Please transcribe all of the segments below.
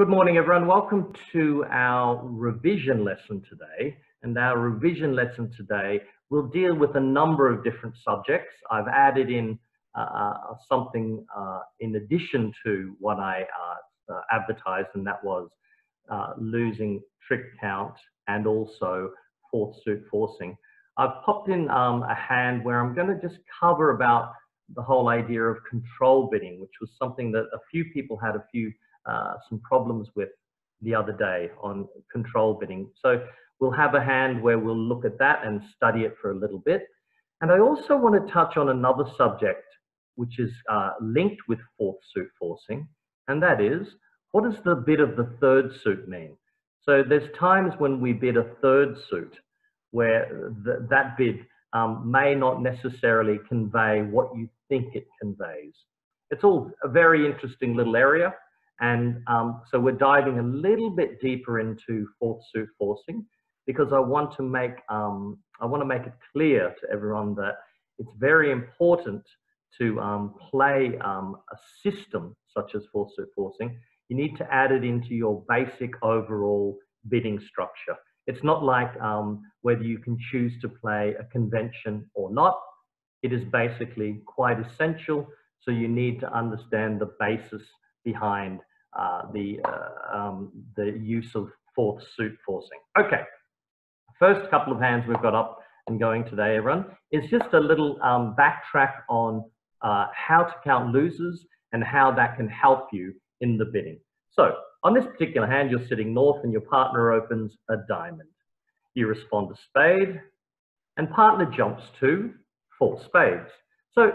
Good morning, everyone. Welcome to our revision lesson today. And our revision lesson today will deal with a number of different subjects. I've added in uh, uh something uh, in addition to what I uh, uh advertised, and that was uh, losing trick count and also fourth suit forcing. I've popped in um, a hand where I'm going to just cover about the whole idea of control bidding, which was something that a few people had a few uh, some problems with the other day on control bidding. So we'll have a hand where we'll look at that and study it for a little bit. And I also want to touch on another subject which is uh, linked with fourth suit forcing, and that is, what does the bid of the third suit mean? So there's times when we bid a third suit where th that bid um, may not necessarily convey what you think it conveys. It's all a very interesting little area. And um, so we're diving a little bit deeper into fourth suit forcing because I want to make um, I want to make it clear to everyone that it's very important to um, play um, a system such as fourth suit forcing. You need to add it into your basic overall bidding structure. It's not like um, whether you can choose to play a convention or not. It is basically quite essential. So you need to understand the basis behind uh, the, uh, um, the use of fourth suit forcing. Okay, first couple of hands we've got up and going today, everyone, is just a little um, backtrack on uh, how to count losers and how that can help you in the bidding. So on this particular hand, you're sitting north and your partner opens a diamond. You respond to spade and partner jumps to four spades. So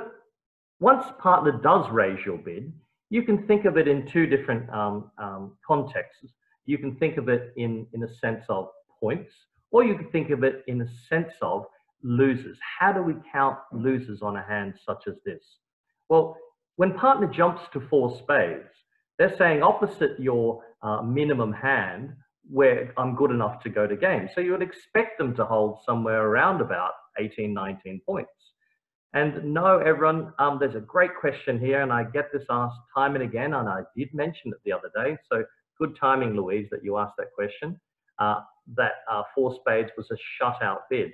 once partner does raise your bid, you can think of it in two different um, um, contexts. You can think of it in, in a sense of points, or you can think of it in a sense of losers. How do we count losers on a hand such as this? Well, when partner jumps to four spades, they're saying opposite your uh, minimum hand where I'm good enough to go to game. So you would expect them to hold somewhere around about 18, 19 points. And no, everyone, um, there's a great question here, and I get this asked time and again, and I did mention it the other day. So good timing, Louise, that you asked that question. Uh, that uh, four spades was a shutout bid.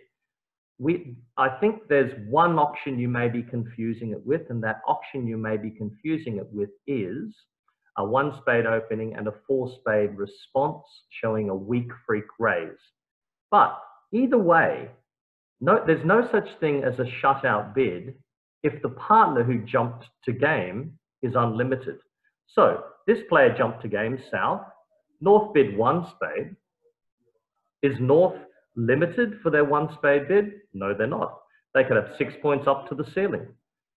We, I think there's one auction you may be confusing it with, and that auction you may be confusing it with is a one spade opening and a four spade response showing a weak freak raise. But either way, no, there's no such thing as a shutout bid if the partner who jumped to game is unlimited. So this player jumped to game south, North bid one spade. Is North limited for their one spade bid? No, they're not. They could have six points up to the ceiling.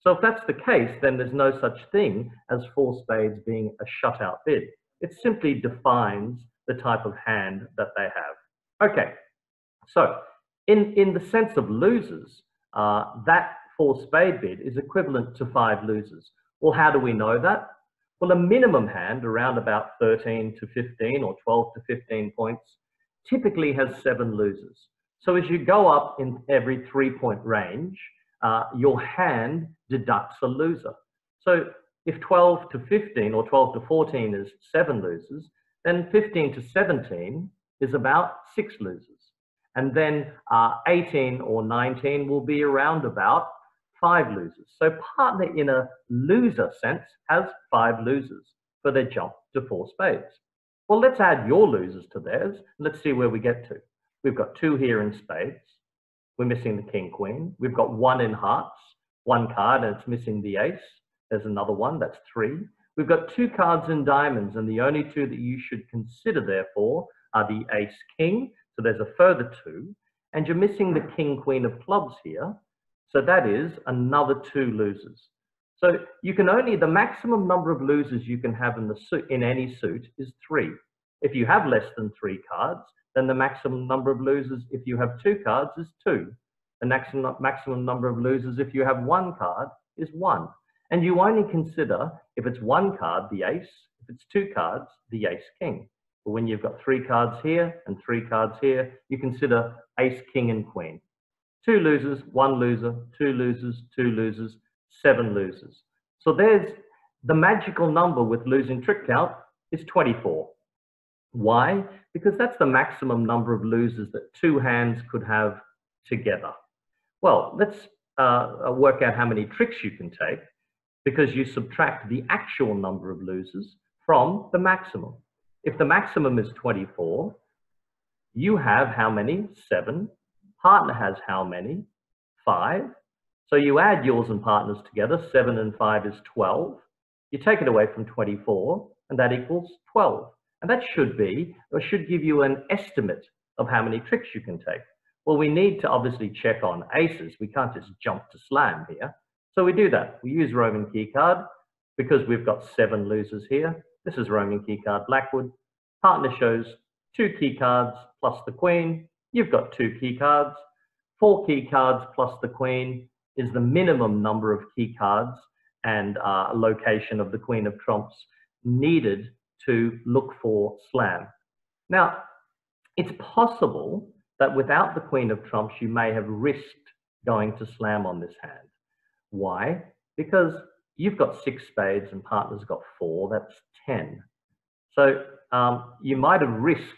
So if that's the case, then there's no such thing as four spades being a shutout bid. It simply defines the type of hand that they have. Okay, so in, in the sense of losers, uh, that four spade bid is equivalent to five losers. Well, how do we know that? Well, a minimum hand around about 13 to 15 or 12 to 15 points typically has seven losers. So as you go up in every three point range, uh, your hand deducts a loser. So if 12 to 15 or 12 to 14 is seven losers, then 15 to 17 is about six losers. And then uh, 18 or 19 will be around about five losers. So partner in a loser sense has five losers for their jump to four spades. Well, let's add your losers to theirs. Let's see where we get to. We've got two here in spades. We're missing the king, queen. We've got one in hearts, one card, and it's missing the ace. There's another one, that's three. We've got two cards in diamonds, and the only two that you should consider, therefore, are the ace, king, so there's a further two, and you're missing the king, queen of clubs here. So that is another two losers. So you can only, the maximum number of losers you can have in, the suit, in any suit is three. If you have less than three cards, then the maximum number of losers if you have two cards is two. The maximum, maximum number of losers if you have one card is one. And you only consider, if it's one card, the ace, if it's two cards, the ace king. But when you've got three cards here and three cards here, you consider ace, king, and queen. Two losers, one loser, two losers, two losers, seven losers. So there's the magical number with losing trick count is 24. Why? Because that's the maximum number of losers that two hands could have together. Well, let's uh, work out how many tricks you can take because you subtract the actual number of losers from the maximum. If the maximum is 24, you have how many? Seven. Partner has how many? Five. So you add yours and partners together, seven and five is 12. You take it away from 24, and that equals 12. And that should be, or should give you an estimate of how many tricks you can take. Well, we need to obviously check on aces. We can't just jump to slam here. So we do that. We use Roman key card because we've got seven losers here. This is Roman key card Blackwood. Partner shows two key cards plus the queen. You've got two key cards. Four key cards plus the queen is the minimum number of key cards and uh, location of the queen of trumps needed to look for slam. Now, it's possible that without the queen of trumps, you may have risked going to slam on this hand. Why? Because you've got six spades and partner's got four, that's 10. So um, you might have risked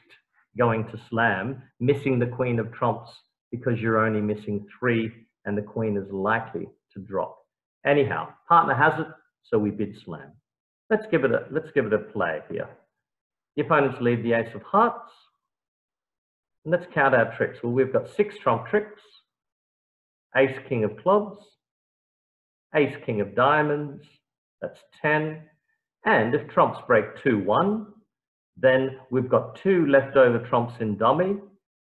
going to slam, missing the queen of trumps because you're only missing three and the queen is likely to drop. Anyhow, partner has it, so we bid slam. Let's give it a, let's give it a play here. The opponents lead the ace of hearts. And let's count our tricks. Well, we've got six trump tricks, ace, king of clubs, ace, king of diamonds, that's 10. And if trumps break 2-1, then we've got two leftover trumps in dummy,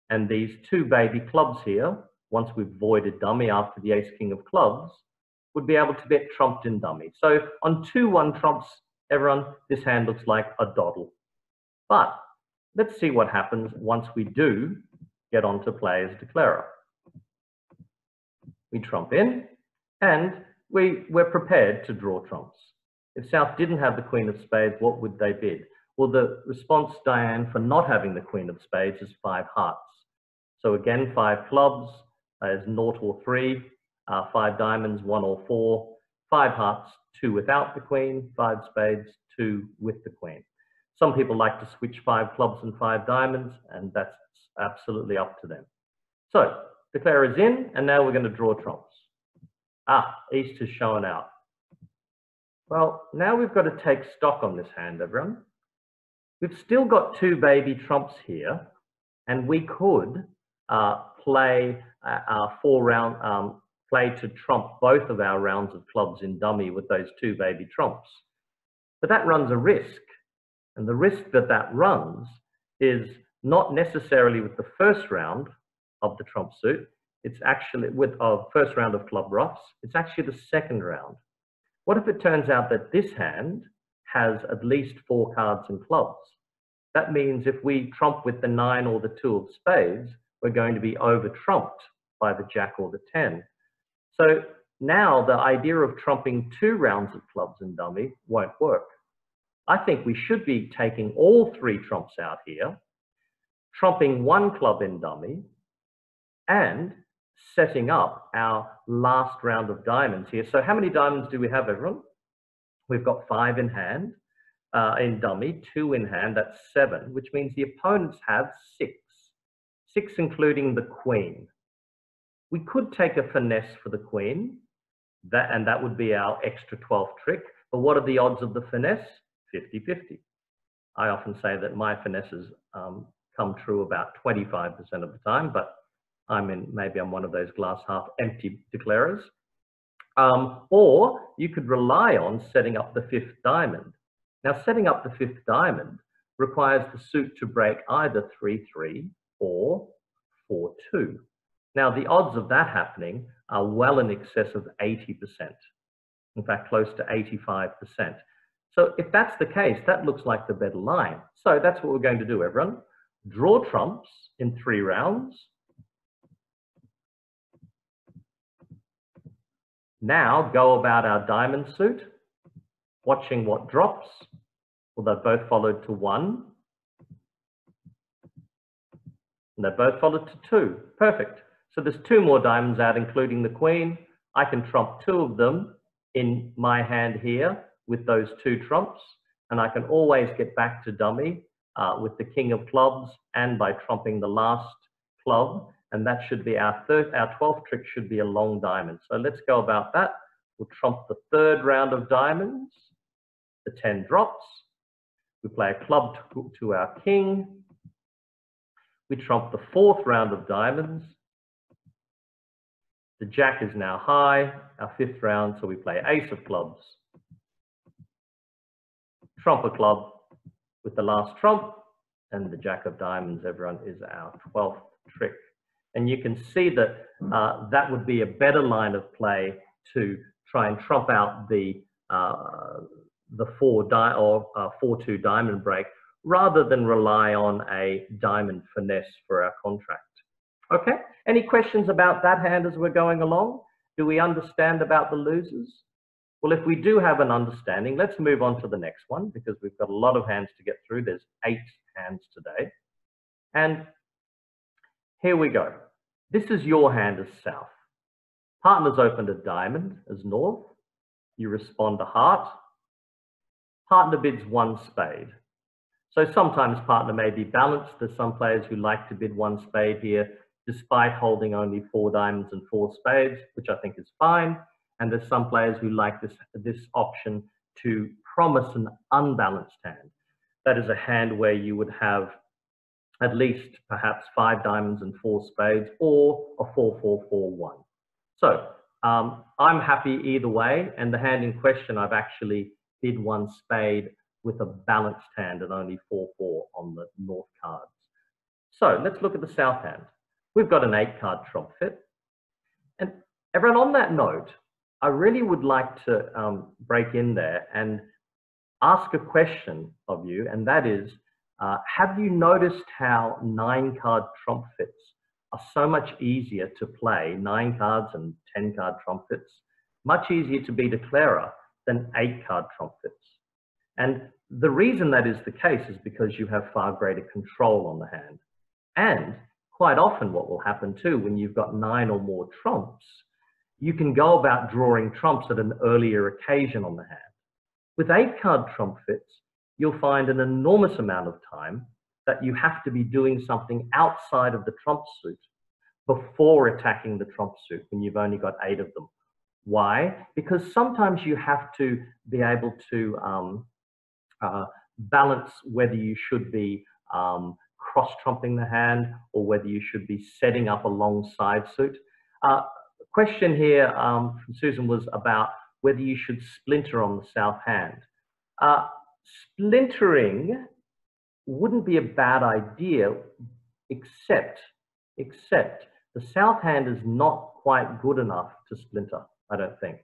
and these two baby clubs here, once we've voided dummy after the ace, king of clubs, would be able to bet trumped in dummy. So on 2-1 trumps, everyone, this hand looks like a doddle. But let's see what happens once we do get on to play as declarer. We trump in, and we, we're prepared to draw trumps. If South didn't have the Queen of Spades, what would they bid? Well, the response, Diane, for not having the Queen of Spades is five hearts. So again, five clubs is naught or three, uh, five diamonds, one or four, five hearts, two without the Queen, five spades, two with the Queen. Some people like to switch five clubs and five diamonds, and that's absolutely up to them. So, declare is in, and now we're going to draw trumps. Ah, East is showing out. Well, now we've got to take stock on this hand, everyone. We've still got two baby trumps here, and we could uh, play uh, our four round, um, play to trump both of our rounds of clubs in dummy with those two baby trumps. But that runs a risk and the risk that that runs is not necessarily with the first round of the trump suit, it's actually with our first round of club ruffs, it's actually the second round. What if it turns out that this hand has at least four cards and clubs? That means if we trump with the nine or the two of spades, we're going to be over trumped by the jack or the 10. So now the idea of trumping two rounds of clubs and dummy won't work. I think we should be taking all three trumps out here, trumping one club in dummy, and setting up our last round of diamonds here. So how many diamonds do we have, everyone? We've got five in hand, uh, in dummy, two in hand, that's seven, which means the opponents have six, six including the queen. We could take a finesse for the queen, that, and that would be our extra 12th trick. But what are the odds of the finesse? 50-50. I often say that my finesses um, come true about 25% of the time, but I'm in, maybe I'm one of those glass half empty declarers. Um, or you could rely on setting up the fifth diamond. Now, setting up the fifth diamond requires the suit to break either 3-3 or 4-2. Now, the odds of that happening are well in excess of 80%. In fact, close to 85%. So if that's the case, that looks like the better line. So that's what we're going to do, everyone. Draw trumps in three rounds. Now go about our diamond suit, watching what drops. Well, they've both followed to one. And they've both followed to two. Perfect. So there's two more diamonds out, including the queen. I can trump two of them in my hand here with those two trumps, and I can always get back to dummy uh, with the king of clubs and by trumping the last club. And that should be our third, our 12th trick should be a long diamond. So let's go about that. We'll trump the third round of diamonds. The 10 drops. We play a club to, to our king. We trump the fourth round of diamonds. The jack is now high, our fifth round, so we play ace of clubs. Trump a club with the last trump, and the jack of diamonds, everyone, is our 12th trick. And you can see that uh, that would be a better line of play to try and trump out the uh, the four di or uh, four two diamond break rather than rely on a diamond finesse for our contract. Okay, any questions about that hand as we're going along? Do we understand about the losers? Well, if we do have an understanding, let's move on to the next one because we've got a lot of hands to get through. There's eight hands today. And here we go. This is your hand as south. Partner's opened a diamond as north. You respond to heart. Partner bids one spade. So sometimes partner may be balanced. There's some players who like to bid one spade here, despite holding only four diamonds and four spades, which I think is fine. And there's some players who like this, this option to promise an unbalanced hand. That is a hand where you would have at least perhaps five diamonds and four spades or a 4-4-4-1. So um, I'm happy either way. And the hand in question, I've actually bid one spade with a balanced hand and only 4-4 on the north cards. So let's look at the south hand. We've got an eight card trump fit. And everyone on that note, I really would like to um, break in there and ask a question of you, and that is, uh, have you noticed how nine card trump fits are so much easier to play, nine cards and 10 card trump fits, much easier to be declarer than eight card trump fits? And the reason that is the case is because you have far greater control on the hand. And quite often what will happen too, when you've got nine or more trumps, you can go about drawing trumps at an earlier occasion on the hand. With eight card trump fits, you'll find an enormous amount of time that you have to be doing something outside of the trump suit before attacking the trump suit when you've only got eight of them. Why? Because sometimes you have to be able to um, uh, balance whether you should be um, cross trumping the hand or whether you should be setting up a long side suit. Uh, question here um, from Susan was about whether you should splinter on the south hand. Uh, splintering wouldn't be a bad idea, except, except the south hand is not quite good enough to splinter, I don't think.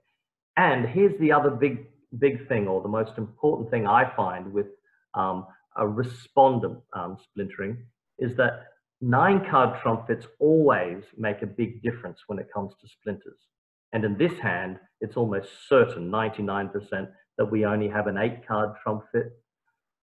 And here's the other big big thing or the most important thing I find with um, a respondent um, splintering is that nine card trump fits always make a big difference when it comes to splinters. And in this hand, it's almost certain, 99%, that we only have an eight card trump fit.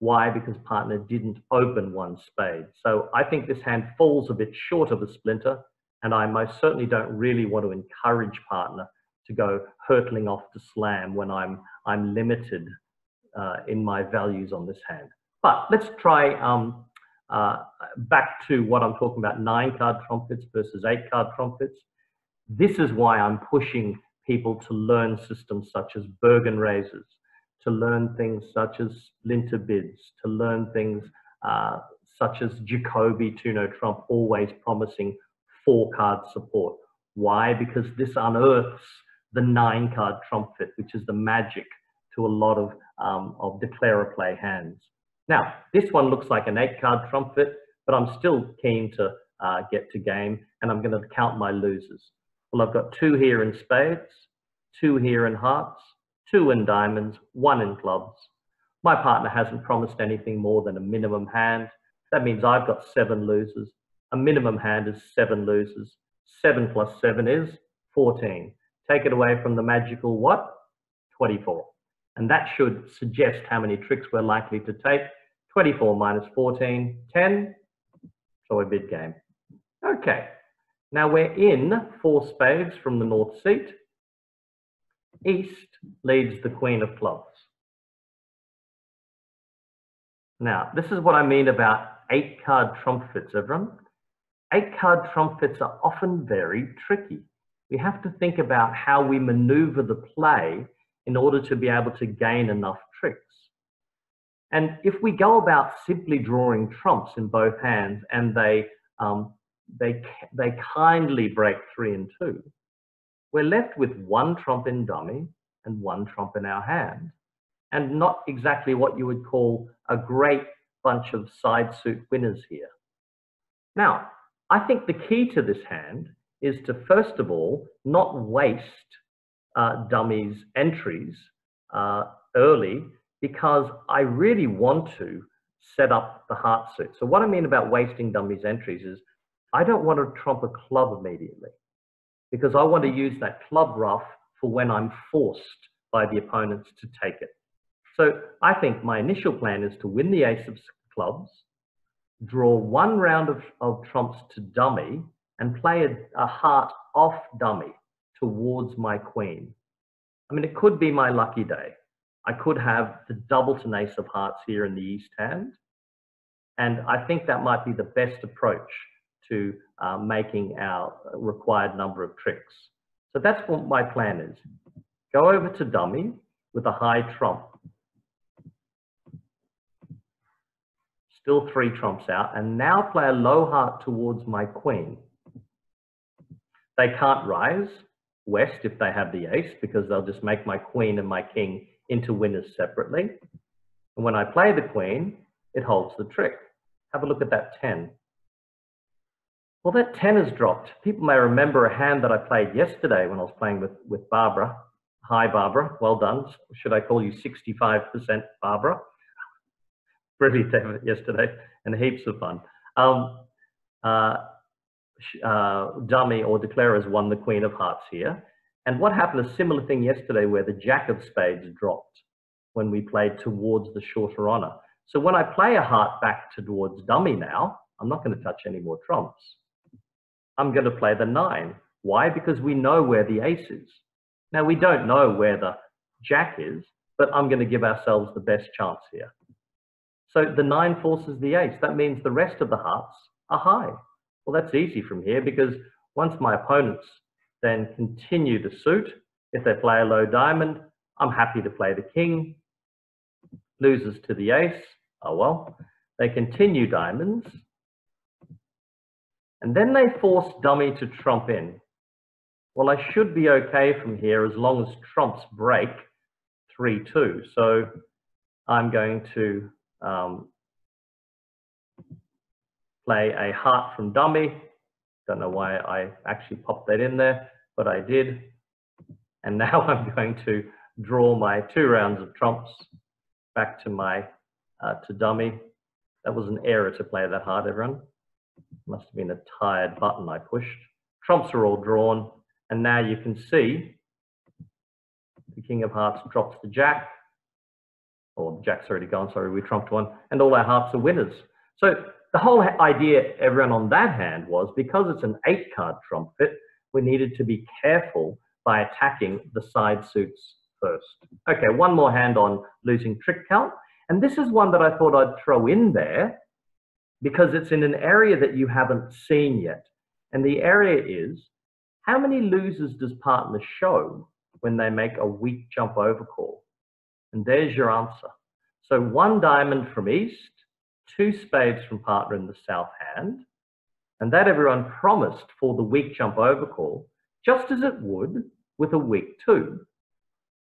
Why? Because partner didn't open one spade. So I think this hand falls a bit short of a splinter, and I most certainly don't really want to encourage partner to go hurtling off to slam when I'm, I'm limited uh, in my values on this hand. But let's try um, uh, back to what I'm talking about, nine card trump fits versus eight card trump fits. This is why I'm pushing people to learn systems such as Bergen raises, to learn things such as splinter bids, to learn things uh, such as Jacoby two-no trump, always promising four card support. Why? Because this unearths the nine card trump fit, which is the magic to a lot of, um, of declarer play hands. Now, this one looks like an eight card trump fit, but I'm still keen to uh, get to game and I'm going to count my losers. Well, I've got two here in spades, two here in hearts, two in diamonds, one in clubs. My partner hasn't promised anything more than a minimum hand. That means I've got seven losers. A minimum hand is seven losers. Seven plus seven is 14. Take it away from the magical what? 24. And that should suggest how many tricks we're likely to take. 24 minus 14, 10. So a bid game. Okay. Now we're in four spades from the north seat. East leads the queen of clubs. Now, this is what I mean about eight card trump fits, everyone. Eight card trump fits are often very tricky. We have to think about how we maneuver the play in order to be able to gain enough tricks. And if we go about simply drawing trumps in both hands and they, um, they, they kindly break three and two, we're left with one trump in dummy and one trump in our hand, and not exactly what you would call a great bunch of side suit winners here. Now, I think the key to this hand is to first of all not waste uh, dummies entries uh, early because I really want to set up the heart suit. So what I mean about wasting dummies entries is I don't want to trump a club immediately because I want to use that club ruff for when I'm forced by the opponents to take it. So I think my initial plan is to win the ace of clubs, draw one round of, of trumps to dummy, and play a, a heart off dummy towards my queen. I mean, it could be my lucky day. I could have the doubleton ace of hearts here in the east hand. And I think that might be the best approach to uh, making our required number of tricks. So that's what my plan is. Go over to dummy with a high trump. Still three trumps out, and now play a low heart towards my queen. They can't rise west if they have the ace because they'll just make my queen and my king into winners separately. And when I play the queen, it holds the trick. Have a look at that 10. Well, that 10 has dropped. People may remember a hand that I played yesterday when I was playing with, with Barbara. Hi, Barbara. Well done. Should I call you 65% Barbara? Brilliant yesterday and heaps of fun. Um, uh, uh, dummy or declarers won the Queen of Hearts here. And what happened, a similar thing yesterday where the Jack of Spades dropped when we played towards the shorter honor. So when I play a heart back towards dummy now, I'm not going to touch any more trumps. I'm going to play the nine. Why? Because we know where the ace is. Now, we don't know where the jack is, but I'm going to give ourselves the best chance here. So the nine forces the ace. That means the rest of the hearts are high. Well, that's easy from here because once my opponents then continue the suit, if they play a low diamond, I'm happy to play the king. Loses to the ace, oh well. They continue diamonds, and then they force dummy to trump in. Well, I should be okay from here as long as trumps break 3-2. So I'm going to um, play a heart from dummy. Don't know why I actually popped that in there, but I did. And now I'm going to draw my two rounds of trumps back to my uh, to dummy. That was an error to play that hard, everyone. Must have been a tired button I pushed. Trumps are all drawn, and now you can see the King of Hearts drops the Jack, or the Jack's already gone, sorry, we trumped one, and all our hearts are winners. So the whole idea, everyone on that hand, was because it's an eight card trump fit, we needed to be careful by attacking the side suits first. Okay, one more hand on losing trick count. And this is one that I thought I'd throw in there because it's in an area that you haven't seen yet. And the area is how many losers does partner show when they make a weak jump over call? And there's your answer. So one diamond from east, two spades from partner in the south hand, and that everyone promised for the weak jump over call, just as it would with a weak two.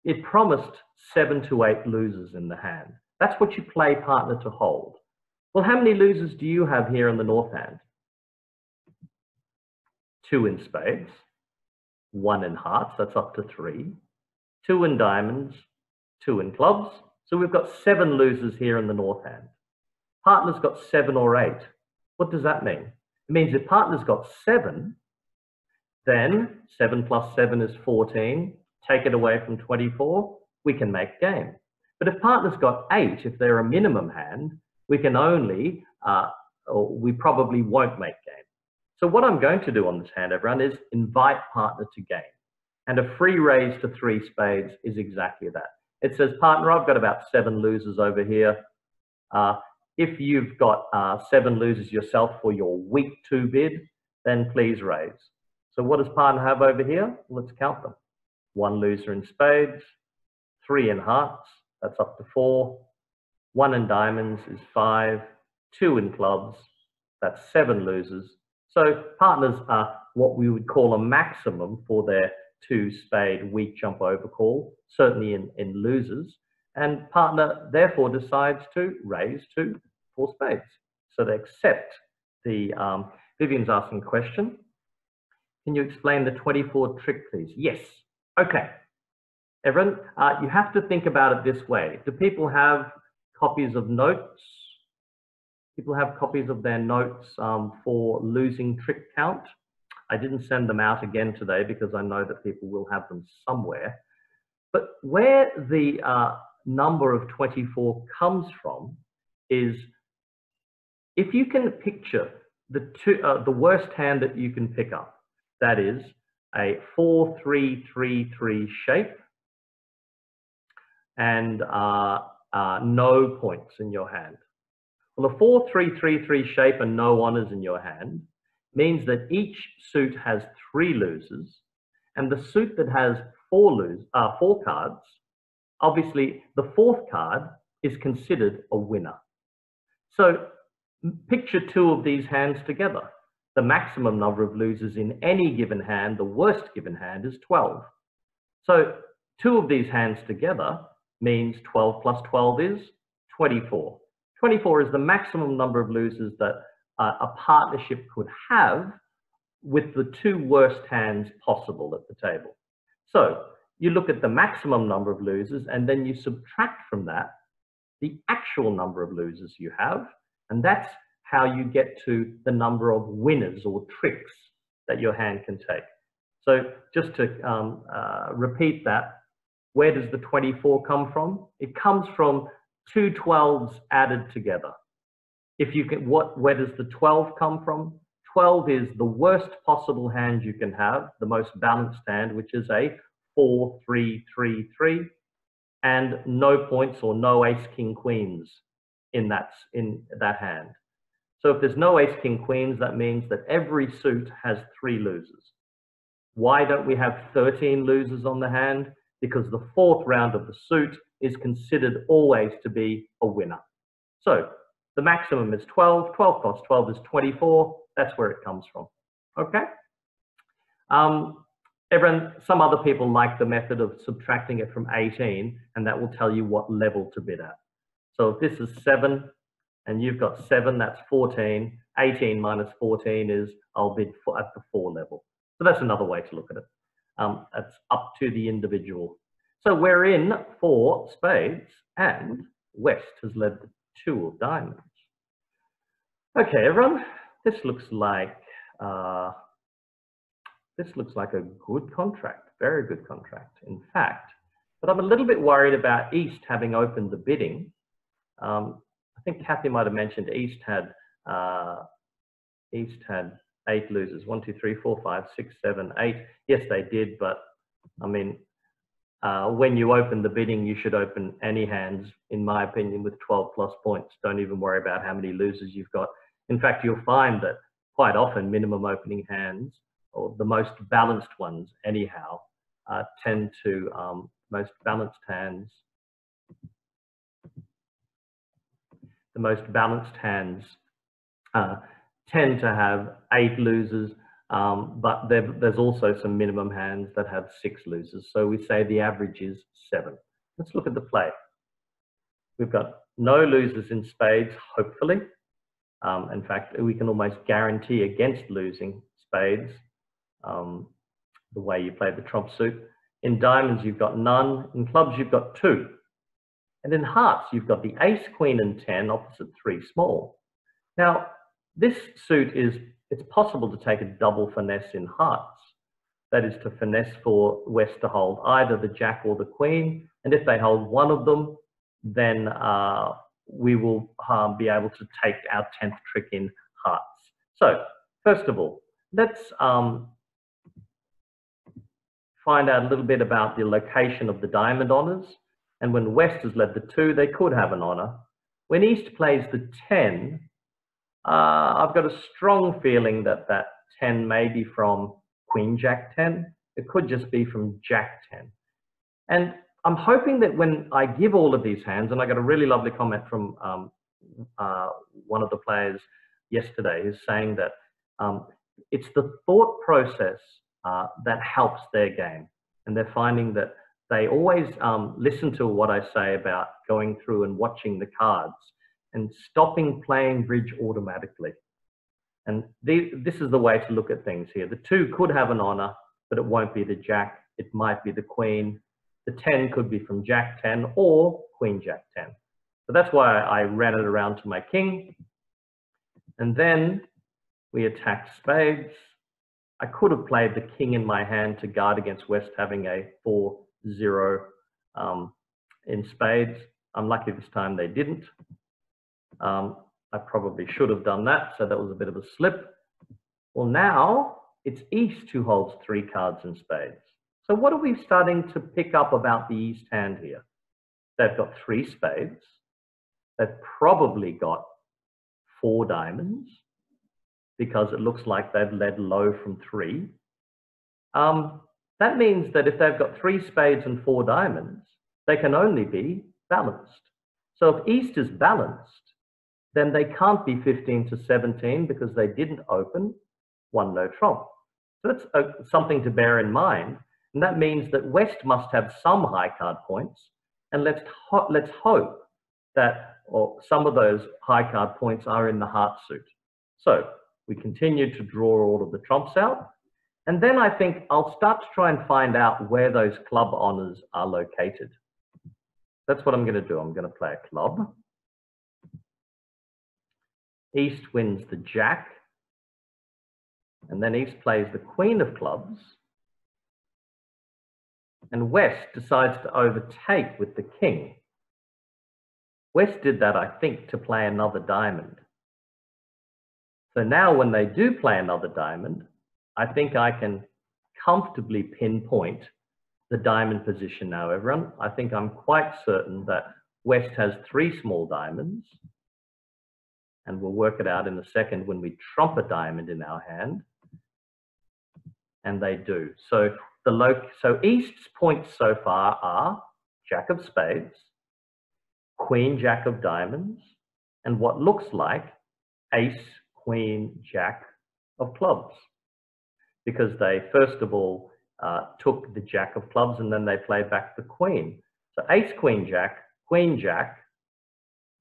It promised seven to eight losers in the hand. That's what you play partner to hold. Well, how many losers do you have here in the north hand? Two in spades, one in hearts, that's up to three, two in diamonds, two in clubs. So we've got seven losers here in the north hand. Partner's got seven or eight. What does that mean? It means if partner's got seven, then seven plus seven is 14. Take it away from 24, we can make game. But if partner's got eight, if they're a minimum hand, we can only, uh, or we probably won't make game. So what I'm going to do on this hand, everyone, is invite partner to game. And a free raise to three spades is exactly that. It says, partner, I've got about seven losers over here. Uh, if you've got uh, seven losers yourself for your weak two bid, then please raise. So what does partner have over here? Let's count them. One loser in spades, three in hearts, that's up to four. One in diamonds is five, two in clubs, that's seven losers. So partners are what we would call a maximum for their two spade weak jump over call, certainly in, in losers. And partner therefore decides to raise to four spades. So they accept the, um, Vivian's asking a question. Can you explain the 24 trick, please? Yes. Okay. Everyone, uh, you have to think about it this way. Do people have copies of notes? People have copies of their notes um, for losing trick count. I didn't send them out again today because I know that people will have them somewhere. But where the uh, number of 24 comes from is if you can picture the, two, uh, the worst hand that you can pick up, that is a 4-3-3-3 shape and uh, uh, no points in your hand. Well, the 4-3-3-3 shape and no honors in your hand means that each suit has three losers, and the suit that has four, lose, uh, four cards, obviously the fourth card is considered a winner. So picture two of these hands together. The maximum number of losers in any given hand, the worst given hand, is 12. So two of these hands together means 12 plus 12 is 24. 24 is the maximum number of losers that uh, a partnership could have with the two worst hands possible at the table. So you look at the maximum number of losers and then you subtract from that the actual number of losers you have. And that's how you get to the number of winners or tricks that your hand can take. So just to um, uh, repeat that, where does the 24 come from? It comes from two 12s added together. If you can, what, where does the 12 come from? 12 is the worst possible hand you can have, the most balanced hand, which is a 4, 3, 3, 3, and no points or no ace, king, queens in that, in that hand. So if there's no ace, king, queens, that means that every suit has three losers. Why don't we have 13 losers on the hand? Because the fourth round of the suit is considered always to be a winner. So the maximum is 12. 12 plus 12 is 24. That's where it comes from. Okay? Um, everyone, some other people like the method of subtracting it from 18, and that will tell you what level to bid at. So if this is 7, and you've got 7, that's 14. 18 minus 14 is I'll bid at the 4 level. So that's another way to look at it. Um, that's up to the individual. So we're in four spades, and West has led the two of diamonds. Okay, everyone, this looks like uh, this looks like a good contract, very good contract, in fact. But I'm a little bit worried about East having opened the bidding. Um, I think Kathy might have mentioned East had uh, East had eight losers. One, two, three, four, five, six, seven, eight. Yes, they did, but I mean, uh, when you open the bidding, you should open any hands, in my opinion, with 12 plus points. Don't even worry about how many losers you've got. In fact, you'll find that quite often minimum opening hands, or the most balanced ones anyhow, uh, tend to um, most balanced hands. The most balanced hands uh, tend to have eight losers um, but there's also some minimum hands that have six losers. So we say the average is seven. Let's look at the play. We've got no losers in spades, hopefully. Um, in fact, we can almost guarantee against losing spades um, the way you play the trump suit. In diamonds, you've got none. In clubs, you've got two. And in hearts, you've got the ace, queen, and 10 opposite three small. Now, this suit is it's possible to take a double finesse in hearts. That is to finesse for West to hold either the Jack or the Queen. And if they hold one of them, then uh, we will um, be able to take our 10th trick in hearts. So first of all, let's um, find out a little bit about the location of the diamond honors. And when West has led the two, they could have an honor. when East plays the 10, uh, I've got a strong feeling that that 10 may be from Queen Jack 10. It could just be from Jack 10. And I'm hoping that when I give all of these hands, and I got a really lovely comment from um, uh, one of the players yesterday who's saying that um, it's the thought process uh, that helps their game. And they're finding that they always um, listen to what I say about going through and watching the cards and stopping playing bridge automatically. And the, this is the way to look at things here. The two could have an honor, but it won't be the jack. It might be the queen. The 10 could be from jack 10 or queen jack 10. So that's why I ran it around to my king. And then we attacked spades. I could have played the king in my hand to guard against West having a 4-0 um, in spades. I'm lucky this time they didn't. Um, I probably should have done that, so that was a bit of a slip. Well, now it's East who holds three cards in spades. So what are we starting to pick up about the East hand here? They've got three spades. They've probably got four diamonds because it looks like they've led low from three. Um, that means that if they've got three spades and four diamonds, they can only be balanced. So if East is balanced, then they can't be 15 to 17 because they didn't open one no trump. So that's uh, something to bear in mind. And that means that West must have some high card points. And let's, ho let's hope that or some of those high card points are in the heart suit. So we continue to draw all of the trumps out. And then I think I'll start to try and find out where those club honors are located. That's what I'm going to do. I'm going to play a club. East wins the jack. And then East plays the queen of clubs. And West decides to overtake with the king. West did that, I think, to play another diamond. So now when they do play another diamond, I think I can comfortably pinpoint the diamond position now, everyone. I think I'm quite certain that West has three small diamonds, and we'll work it out in a second when we trump a diamond in our hand, and they do. So the loc so East's points so far are Jack of Spades, Queen, Jack of Diamonds, and what looks like Ace, Queen, Jack of Clubs. Because they, first of all, uh, took the Jack of Clubs and then they played back the Queen. So Ace, Queen, Jack, Queen, Jack,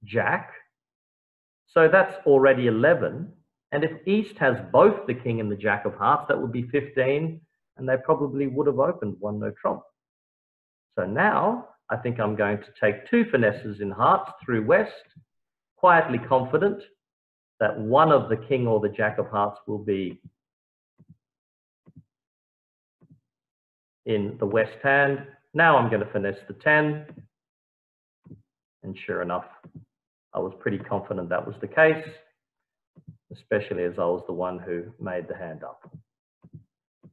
Jack. So that's already 11. And if East has both the King and the Jack of Hearts, that would be 15. And they probably would have opened one no trump. So now I think I'm going to take two finesses in hearts through West, quietly confident that one of the king or the jack of hearts will be in the West hand. Now I'm going to finesse the 10. And sure enough, I was pretty confident that was the case, especially as I was the one who made the hand up.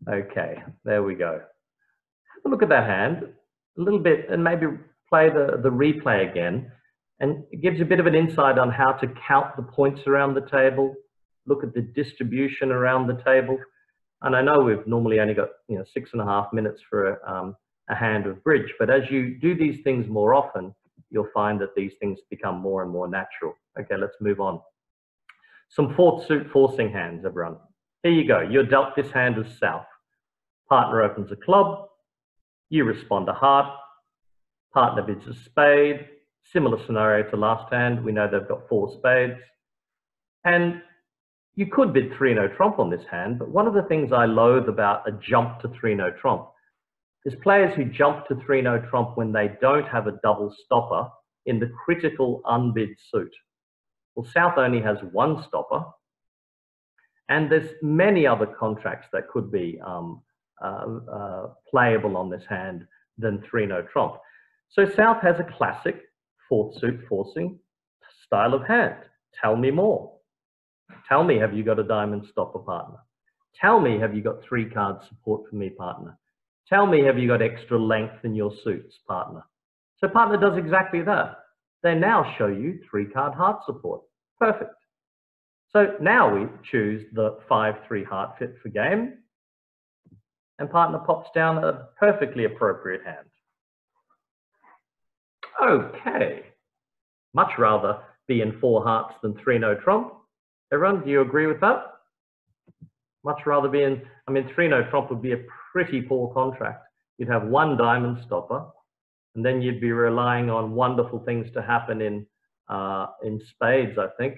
Okay, there we go. Have a look at that hand a little bit and maybe play the, the replay again. And it gives you a bit of an insight on how to count the points around the table, look at the distribution around the table. And I know we've normally only got you know six and a half minutes for a, um, a hand of bridge, but as you do these things more often, you'll find that these things become more and more natural. Okay, let's move on. Some fourth suit forcing hands, everyone. Here you go. You're dealt this hand as south. Partner opens a club, you respond to heart. Partner bids a spade. Similar scenario to last hand. We know they've got four spades. And you could bid three no trump on this hand, but one of the things I loathe about a jump to three no trump is players who jump to three no trump when they don't have a double stopper in the critical unbid suit. Well, South only has one stopper, and there's many other contracts that could be um, uh, uh, playable on this hand than three no trump. So South has a classic fourth suit forcing style of hand. Tell me more. Tell me, have you got a diamond stopper partner? Tell me, have you got three cards support for me partner? Tell me, have you got extra length in your suits partner? So partner does exactly that. they now show you three card heart support. Perfect. So now we choose the 5-3 heart fit for game and partner pops down a perfectly appropriate hand. Okay, much rather be in four hearts than three no trump. Everyone, do you agree with that? Much rather be in, I mean, three no trump would be a pretty poor contract. You'd have one diamond stopper, and then you'd be relying on wonderful things to happen in uh, in spades, I think.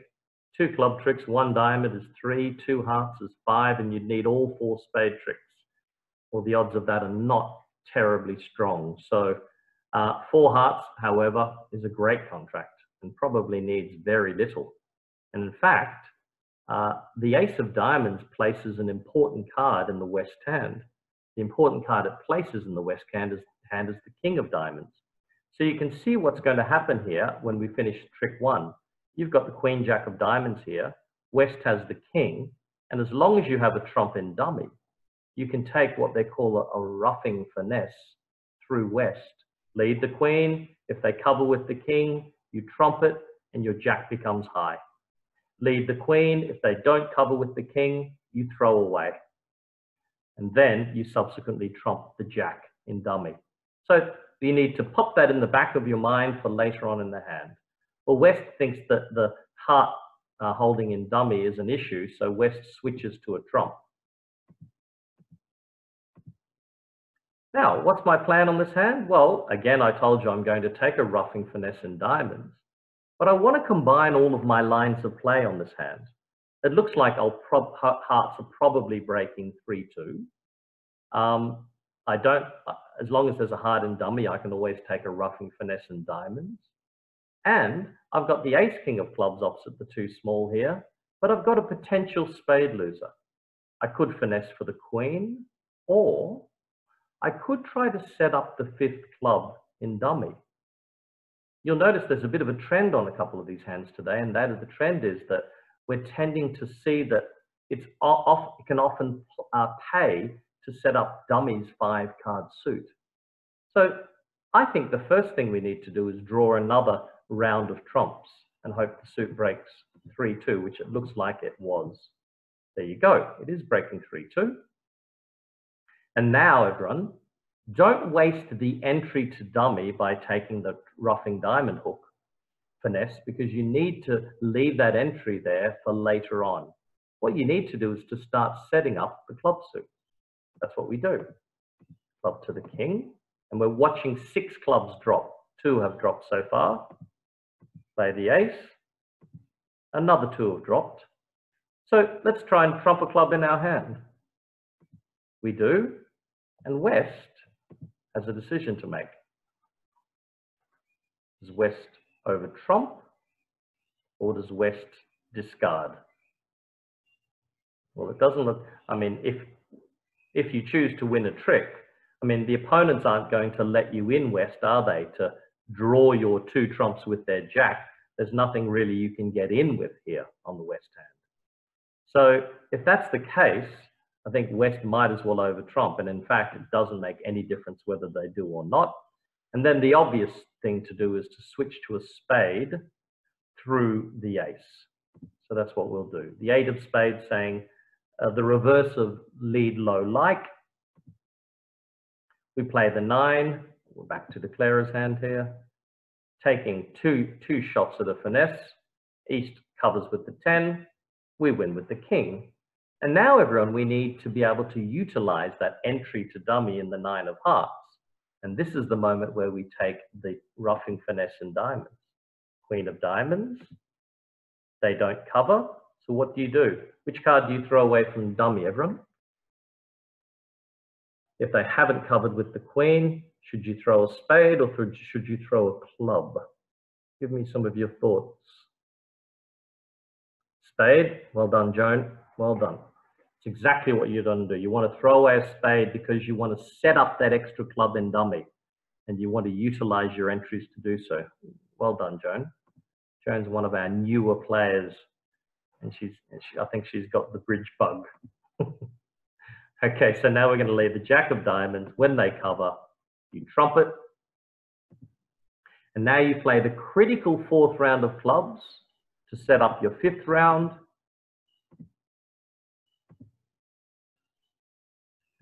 Two club tricks, one diamond is three, two hearts is five, and you'd need all four spade tricks. Well, the odds of that are not terribly strong. So uh, four hearts, however, is a great contract and probably needs very little. And in fact, uh, the ace of diamonds places an important card in the west hand. The important card it places in the west hand is, hand is the king of diamonds. So you can see what's going to happen here when we finish trick one. You've got the queen jack of diamonds here. West has the king. And as long as you have a trump in dummy, you can take what they call a, a ruffing finesse through west. Lead the queen. If they cover with the king, you trumpet and your jack becomes high. Lead the queen. If they don't cover with the king, you throw away. And then you subsequently trump the jack in dummy. So you need to pop that in the back of your mind for later on in the hand. Well, West thinks that the heart uh, holding in dummy is an issue, so West switches to a trump. Now, what's my plan on this hand? Well, again, I told you I'm going to take a ruffing finesse in diamonds, but I want to combine all of my lines of play on this hand. It looks like I'll hearts are probably breaking 3-2. Um, I don't, as long as there's a heart in dummy, I can always take a ruffing finesse in diamonds. And I've got the ace king of clubs opposite the two small here, but I've got a potential spade loser. I could finesse for the queen, or I could try to set up the fifth club in dummy. You'll notice there's a bit of a trend on a couple of these hands today, and that is the trend is that we're tending to see that it's off, it can often uh, pay to set up dummies five card suit. So I think the first thing we need to do is draw another round of trumps and hope the suit breaks 3-2, which it looks like it was. There you go. It is breaking 3-2. And now, everyone, don't waste the entry to dummy by taking the ruffing diamond hook finesse because you need to leave that entry there for later on. What you need to do is to start setting up the club suit. That's what we do. Club to the king, and we're watching six clubs drop. Two have dropped so far. Play the ace. Another two have dropped. So let's try and trump a club in our hand. We do, and West has a decision to make. Does West over trump, or does West discard? Well, it doesn't look, I mean, if if you choose to win a trick, I mean, the opponents aren't going to let you in West, are they, to draw your two trumps with their jack? There's nothing really you can get in with here on the West hand. So if that's the case, I think West might as well over trump. And in fact, it doesn't make any difference whether they do or not. And then the obvious thing to do is to switch to a spade through the ace. So that's what we'll do. The eight of spades saying, uh, the reverse of lead low like. We play the nine, we're back to the declarer's hand here, taking two, two shots at a finesse. East covers with the 10, we win with the king. And now everyone, we need to be able to utilize that entry to dummy in the nine of hearts. And this is the moment where we take the ruffing finesse and diamonds. Queen of diamonds, they don't cover, so what do you do? Which card do you throw away from dummy, everyone? If they haven't covered with the queen, should you throw a spade or should you throw a club? Give me some of your thoughts. Spade, well done, Joan, well done. It's exactly what you're going to do. You want to throw away a spade because you want to set up that extra club in dummy and you want to utilize your entries to do so. Well done, Joan. Joan's one of our newer players and she's, she, I think she's got the bridge bug. okay, so now we're going to leave the jack of diamonds. When they cover, you trumpet. And now you play the critical fourth round of clubs to set up your fifth round.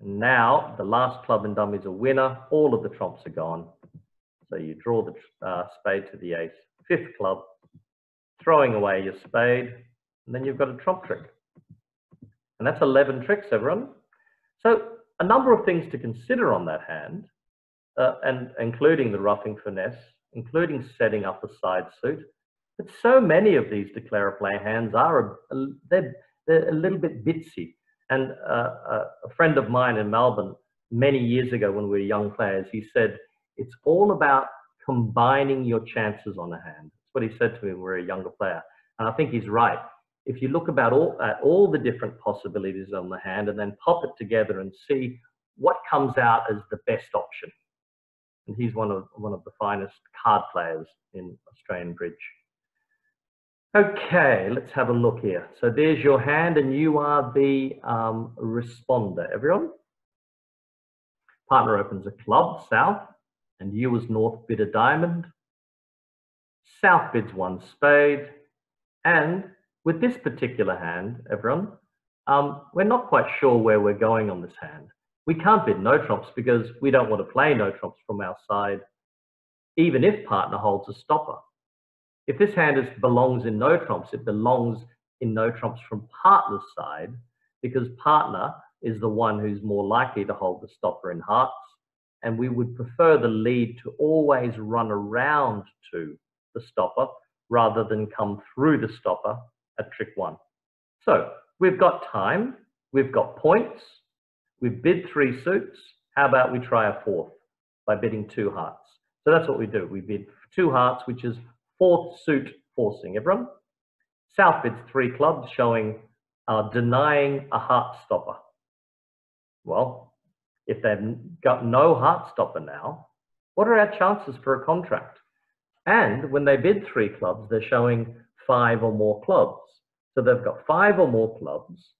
Now the last club and dummy is a winner. All of the trumps are gone. So you draw the uh, spade to the ace, fifth club, throwing away your spade, and then you've got a trump trick. And that's 11 tricks, everyone. So a number of things to consider on that hand, uh, and including the ruffing finesse, including setting up a side suit. But so many of these declare a play hands are, a, they're, they're a little bit bitsy. And uh, a friend of mine in Melbourne, many years ago when we were young players, he said, it's all about combining your chances on a hand. That's what he said to me when we were a younger player. And I think he's right. If you look about all, at all the different possibilities on the hand and then pop it together and see what comes out as the best option. And he's one of, one of the finest card players in Australian bridge. Okay, let's have a look here. So there's your hand and you are the um, responder. Everyone? Partner opens a club, south, and you as north bid a diamond. South bids one spade. And with this particular hand, everyone, um, we're not quite sure where we're going on this hand. We can't bid no trumps because we don't want to play no trumps from our side, even if partner holds a stopper. If this hand is, belongs in no trumps, it belongs in no trumps from partner's side because partner is the one who's more likely to hold the stopper in hearts. And we would prefer the lead to always run around to the stopper rather than come through the stopper at trick one. So we've got time, we've got points, we've bid three suits. How about we try a fourth by bidding two hearts? So that's what we do. We bid two hearts, which is fourth suit forcing. Everyone? South bids three clubs, showing uh, denying a heart stopper. Well, if they've got no heart stopper now, what are our chances for a contract? And when they bid three clubs, they're showing five or more clubs. So they've got five or more clubs,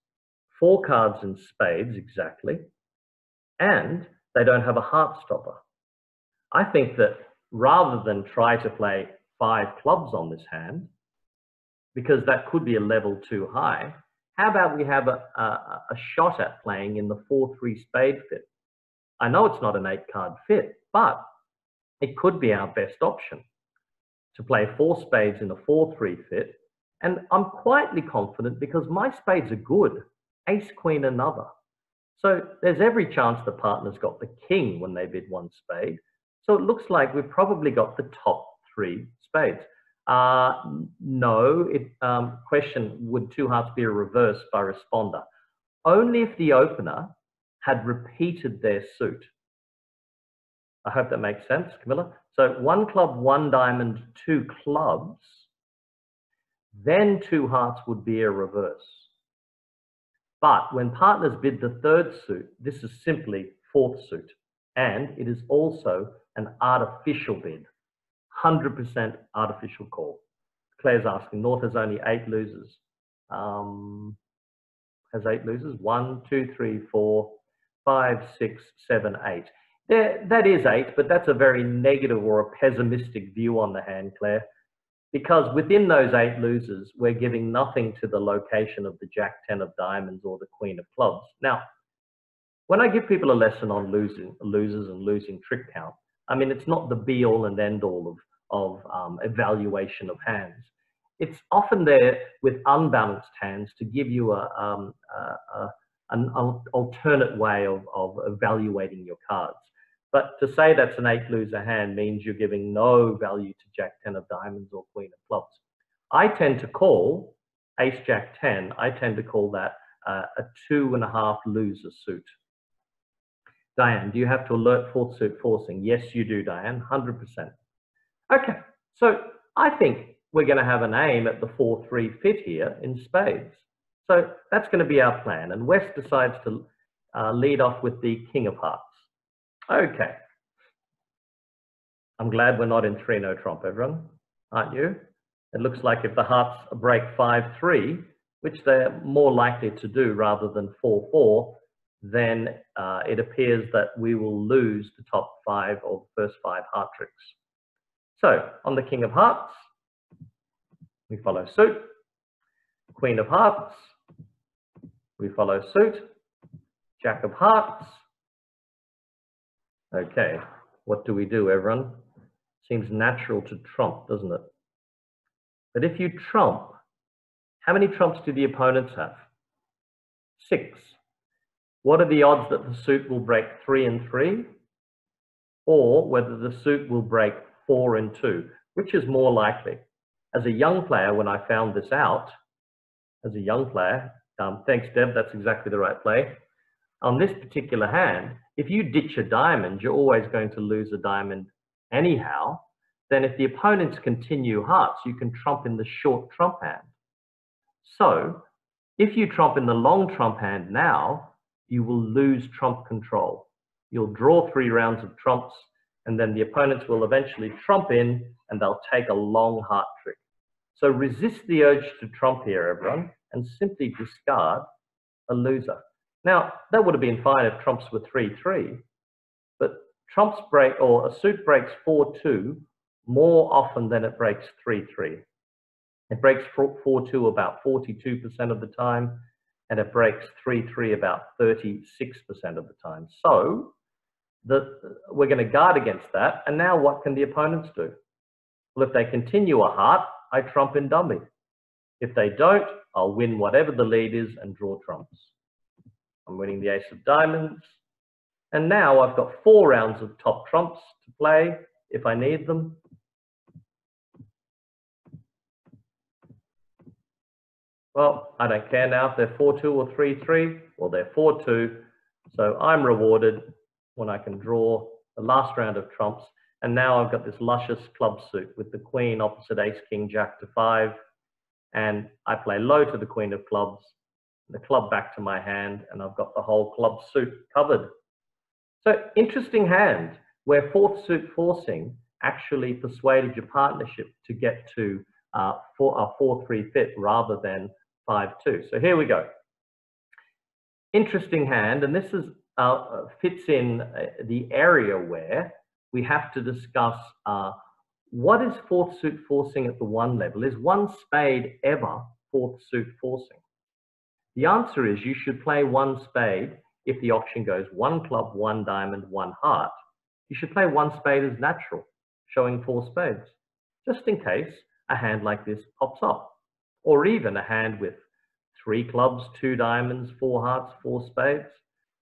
four cards in spades exactly, and they don't have a heart stopper. I think that rather than try to play five clubs on this hand, because that could be a level too high, how about we have a, a, a shot at playing in the 4-3 spade fit? I know it's not an eight card fit, but it could be our best option to play four spades in a 4-3 fit. And I'm quietly confident because my spades are good, ace, queen, another. So there's every chance the partner's got the king when they bid one spade. So it looks like we've probably got the top three spades. Uh, no, it, um, question, would two hearts be a reverse by responder? Only if the opener had repeated their suit. I hope that makes sense, Camilla. So one club, one diamond, two clubs, then two hearts would be a reverse. But when partners bid the third suit, this is simply fourth suit. And it is also an artificial bid, 100% artificial call. Claire's asking, North has only eight losers. Um, has eight losers? One, two, three, four, five, six, seven, eight. There, that is eight, but that's a very negative or a pessimistic view on the hand, Claire, because within those eight losers, we're giving nothing to the location of the Jack 10 of diamonds or the Queen of clubs. Now, when I give people a lesson on losing losers and losing trick count, I mean, it's not the be all and end all of, of um, evaluation of hands. It's often there with unbalanced hands to give you a, um, a, a an alternate way of, of evaluating your cards. But to say that's an eight loser hand means you're giving no value to Jack 10 of diamonds or Queen of clubs. I tend to call Ace Jack 10, I tend to call that uh, a two and a half loser suit. Diane, do you have to alert fourth suit forcing? Yes, you do, Diane, 100%. Okay, so I think we're going to have an aim at the 4-3 fit here in spades. So that's going to be our plan. And West decides to uh, lead off with the King of Hearts. Okay. I'm glad we're not in 3 no trump, everyone, aren't you? It looks like if the Hearts break 5-3, which they're more likely to do rather than 4-4, then uh, it appears that we will lose the top five or the first five heart tricks. So on the king of hearts, we follow suit. Queen of hearts, we follow suit. Jack of hearts. Okay, what do we do, everyone? Seems natural to trump, doesn't it? But if you trump, how many trumps do the opponents have? Six. What are the odds that the suit will break three and three? Or whether the suit will break four and two? Which is more likely? As a young player, when I found this out, as a young player, um, thanks Deb, that's exactly the right play. On this particular hand, if you ditch a diamond, you're always going to lose a diamond anyhow. Then if the opponents continue hearts, you can trump in the short trump hand. So if you trump in the long trump hand now, you will lose trump control. You'll draw three rounds of trumps and then the opponents will eventually trump in and they'll take a long heart trick. So resist the urge to trump here, everyone, and simply discard a loser. Now, that would have been fine if trumps were 3-3, but trumps break, or a suit breaks 4-2 more often than it breaks 3-3. It breaks 4-2 about 42% of the time, and it breaks 3-3 about 36% of the time. So the, we're going to guard against that. And now what can the opponents do? Well, if they continue a heart, I trump in dummy. If they don't, I'll win whatever the lead is and draw trumps. I'm winning the ace of diamonds. And now I've got four rounds of top trumps to play if I need them. Well, I don't care now if they're 4-2 or 3-3. Well, they're 4-2. So I'm rewarded when I can draw the last round of trumps. And now I've got this luscious club suit with the queen opposite ace, king, jack to five. And I play low to the queen of clubs, the club back to my hand, and I've got the whole club suit covered. So interesting hand where fourth suit forcing actually persuaded your partnership to get to uh, four, a 4-3 fit rather than 5-2. So here we go. Interesting hand, and this is uh, fits in uh, the area where we have to discuss uh, what is fourth suit forcing at the one level? Is one spade ever fourth suit forcing? The answer is you should play one spade if the auction goes one club, one diamond, one heart. You should play one spade as natural, showing four spades, just in case a hand like this pops up. Or even a hand with three clubs, two diamonds, four hearts, four spades.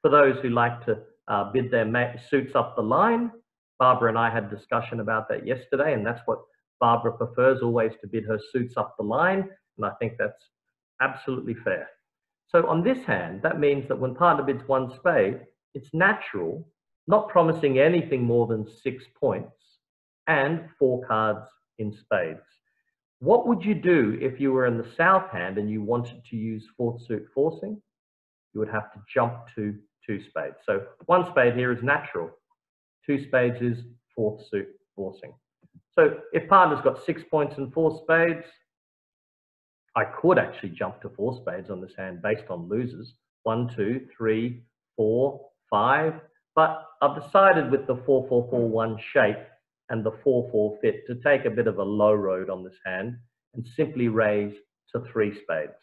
For those who like to uh, bid their suits up the line, Barbara and I had discussion about that yesterday, and that's what Barbara prefers always to bid her suits up the line, and I think that's absolutely fair. So on this hand, that means that when partner bids one spade, it's natural, not promising anything more than six points and four cards in spades. What would you do if you were in the south hand and you wanted to use fourth suit forcing? You would have to jump to two spades. So one spade here is natural. Two spades is fourth suit forcing. So if partner's got six points and four spades, I could actually jump to four spades on this hand based on losers. One, two, three, four, five. But I've decided with the four, four, four, one shape and the 4-4 fit to take a bit of a low road on this hand and simply raise to three spades.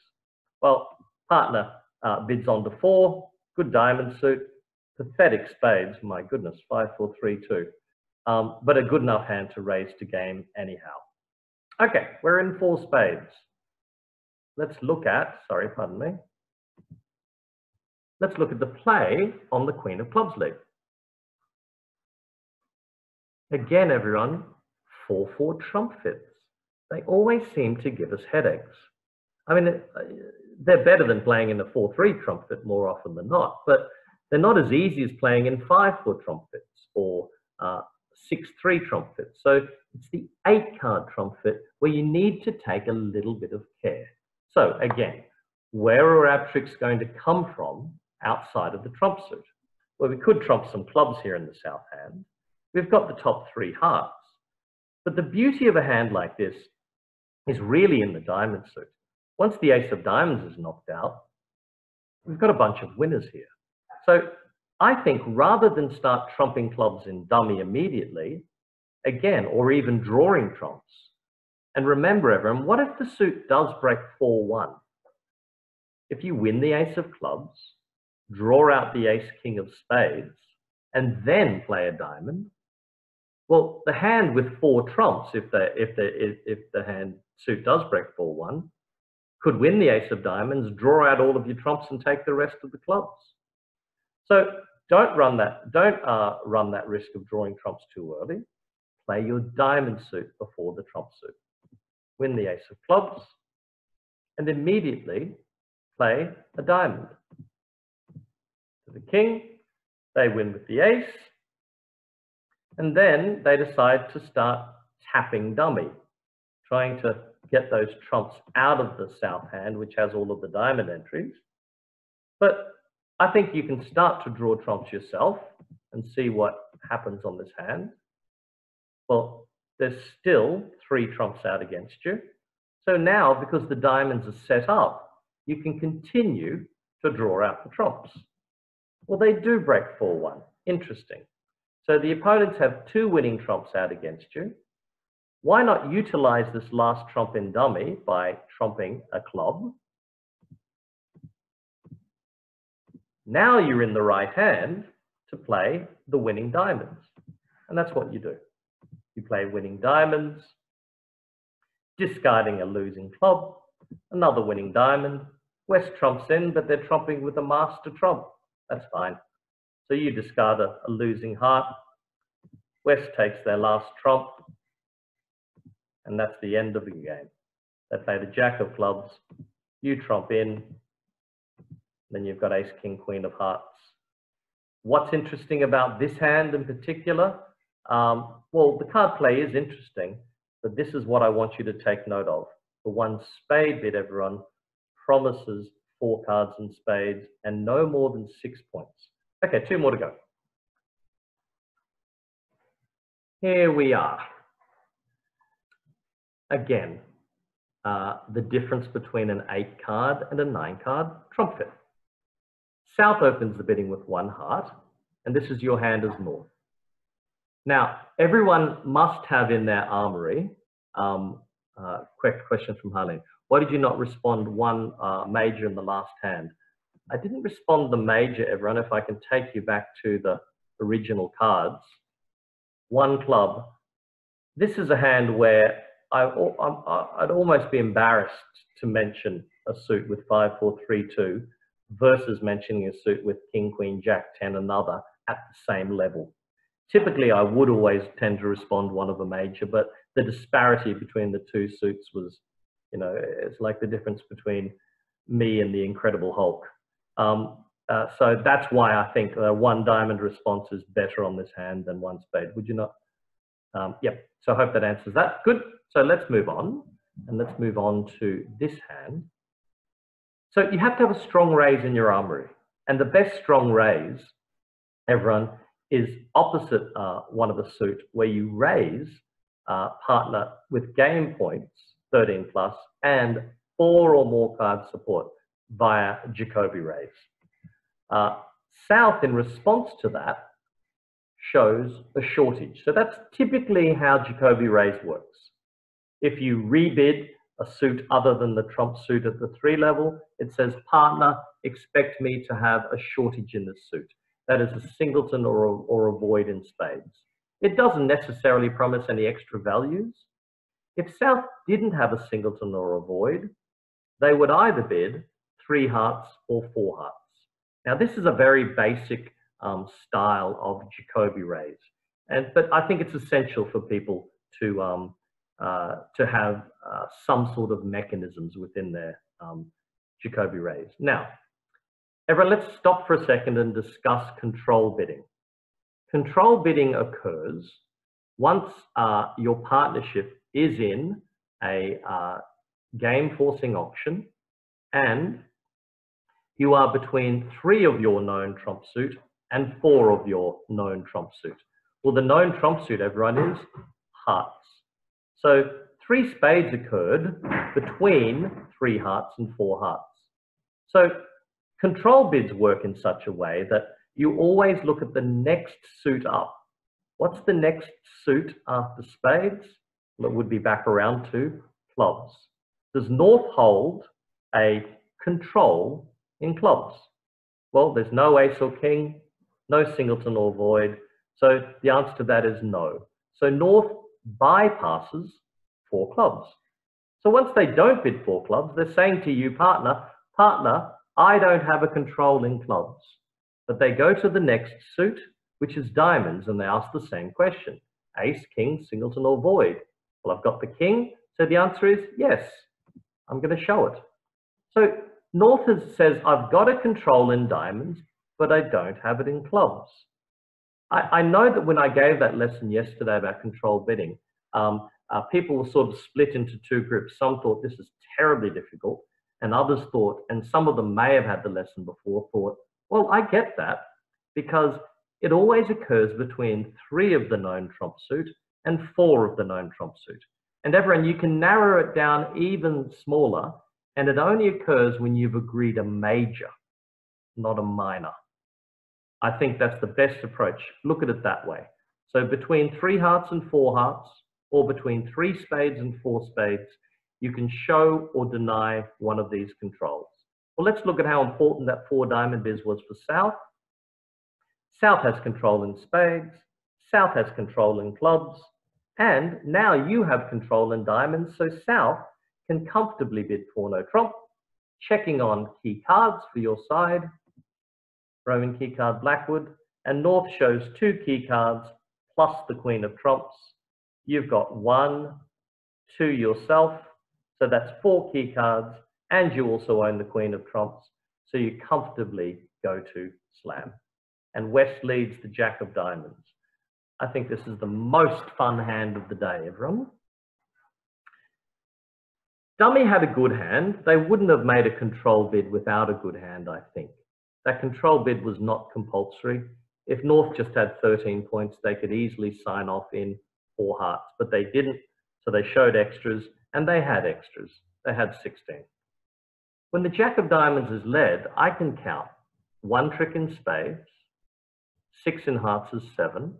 Well, partner uh, bids on to four, good diamond suit, pathetic spades, my goodness, 5-4-3-2. Um, but a good enough hand to raise to game anyhow. Okay, we're in four spades. Let's look at, sorry, pardon me. Let's look at the play on the Queen of Clubs lead. Again, everyone, 4-4 trump fits. They always seem to give us headaches. I mean, uh, they're better than playing in a 4-3 trump fit more often than not, but they're not as easy as playing in 5-4 trump fits or uh, 6-3 trump fits. So it's the 8-card trump fit where you need to take a little bit of care. So again, where are our tricks going to come from outside of the trump suit? Well, we could trump some clubs here in the south hand, we've got the top three hearts. But the beauty of a hand like this is really in the diamond suit. Once the ace of diamonds is knocked out, we've got a bunch of winners here. So I think rather than start trumping clubs in dummy immediately, again, or even drawing trumps. And remember everyone, what if the suit does break 4-1? If you win the ace of clubs, draw out the ace king of spades, and then play a diamond, well, the hand with four trumps, if the, if the, if the hand suit does break 4-1, could win the ace of diamonds, draw out all of your trumps and take the rest of the clubs. So don't run that, don't uh, run that risk of drawing trumps too early. Play your diamond suit before the trump suit. Win the ace of clubs and immediately play a diamond. To the king, they win with the ace, and then they decide to start tapping dummy, trying to get those trumps out of the south hand, which has all of the diamond entries. But I think you can start to draw trumps yourself and see what happens on this hand. Well, there's still three trumps out against you. So now, because the diamonds are set up, you can continue to draw out the trumps. Well, they do break 4-1. Interesting. So the opponents have two winning trumps out against you. Why not utilize this last trump in dummy by trumping a club? Now you're in the right hand to play the winning diamonds. And that's what you do. You play winning diamonds, discarding a losing club, another winning diamond. West trumps in, but they're trumping with a master trump. That's fine. So you discard a, a losing heart. West takes their last trump, and that's the end of the game. They play the jack of clubs, you trump in, then you've got ace, king, queen of hearts. What's interesting about this hand in particular? Um, well, the card play is interesting, but this is what I want you to take note of. The one spade bid, everyone, promises four cards and spades and no more than six points. Okay, two more to go. Here we are. Again, uh, the difference between an eight card and a nine card trump fit. South opens the bidding with one heart, and this is your hand as North. Now, everyone must have in their armory, um, uh, quick question from Harleen, why did you not respond one uh, major in the last hand? I didn't respond the major, everyone, if I can take you back to the original cards. One club. This is a hand where I, would almost be embarrassed to mention a suit with 5, 4, 3, 2 versus mentioning a suit with King, Queen, Jack, 10, another at the same level. Typically, I would always tend to respond one of a major, but the disparity between the two suits was, you know, it's like the difference between me and the Incredible Hulk. Um, uh, so that's why I think uh, one diamond response is better on this hand than one spade. Would you not? Um, yep. So I hope that answers that. Good. So let's move on. And let's move on to this hand. So you have to have a strong raise in your armory. And the best strong raise, everyone, is opposite uh, one of a suit where you raise uh, partner with game points, 13 plus, and four or more card support via Jacoby raise. Uh, South, in response to that, shows a shortage. So that's typically how Jacoby raise works. If you rebid a suit other than the trump suit at the three level, it says, partner, expect me to have a shortage in this suit. That is a singleton or a, or a void in spades. It doesn't necessarily promise any extra values. If South didn't have a singleton or a void, they would either bid three hearts or four hearts. Now, this is a very basic um, style of Jacoby raise. and but I think it's essential for people to um, uh, to have uh, some sort of mechanisms within their um, Jacoby raise. Now, everyone, let's stop for a second and discuss control bidding. Control bidding occurs once uh, your partnership is in a uh, game forcing auction and you are between three of your known trump suit and four of your known trump suit. Well, the known trump suit, everyone, is hearts. So three spades occurred between three hearts and four hearts. So control bids work in such a way that you always look at the next suit up. What's the next suit after spades? Well, it would be back around to clubs. Does North hold a control in clubs? Well, there's no ace or king, no singleton or void. So the answer to that is no. So North bypasses four clubs. So once they don't bid four clubs, they're saying to you, partner, partner, I don't have a control in clubs. But they go to the next suit, which is diamonds, and they ask the same question. Ace, king, singleton, or void? Well, I've got the king, so the answer is yes. I'm going to show it. So North says, I've got a control in diamonds, but I don't have it in clubs. I, I know that when I gave that lesson yesterday about control bidding, um, uh, people were sort of split into two groups. Some thought this is terribly difficult, and others thought, and some of them may have had the lesson before, thought, well, I get that because it always occurs between three of the known trump suit and four of the known trump suit. And everyone, you can narrow it down even smaller, and it only occurs when you've agreed a major, not a minor. I think that's the best approach. Look at it that way. So between three hearts and four hearts, or between three spades and four spades, you can show or deny one of these controls. Well, let's look at how important that four diamond biz was four South. South has control in spades, South has control in clubs, and now you have control in diamonds, so South can comfortably bid for no trump, checking on key cards for your side, Roman key card Blackwood, and North shows two key cards plus the Queen of Trumps. You've got one, two yourself, so that's four key cards, and you also own the Queen of Trumps, so you comfortably go to slam. And West leads the Jack of Diamonds. I think this is the most fun hand of the day, everyone. Dummy had a good hand. They wouldn't have made a control bid without a good hand, I think. That control bid was not compulsory. If North just had 13 points, they could easily sign off in four hearts, but they didn't. So they showed extras and they had extras. They had 16. When the Jack of Diamonds is led, I can count one trick in spades, six in hearts is seven,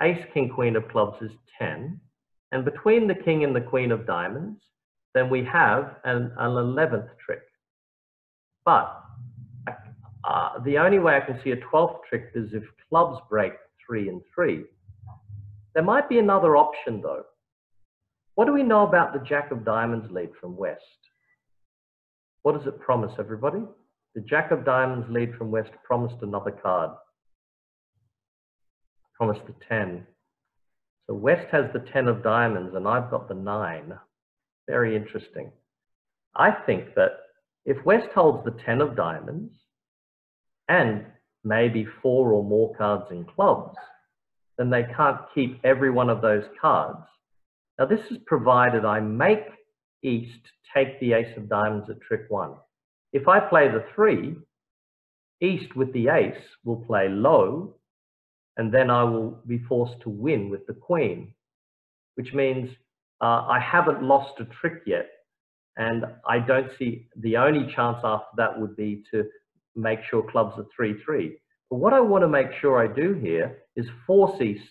ace, king, queen of clubs is 10, and between the king and the queen of diamonds, then we have an, an 11th trick. But uh, the only way I can see a 12th trick is if clubs break three and three. There might be another option though. What do we know about the Jack of Diamonds lead from West? What does it promise, everybody? The Jack of Diamonds lead from West promised another card. Promised the 10. So West has the 10 of diamonds and I've got the 9. Very interesting. I think that if West holds the 10 of diamonds and maybe four or more cards in clubs, then they can't keep every one of those cards. Now this is provided I make East take the ace of diamonds at trick one. If I play the three, East with the ace will play low, and then I will be forced to win with the queen, which means uh, I haven't lost a trick yet. And I don't see the only chance after that would be to make sure clubs are 3-3. But what I want to make sure I do here is force East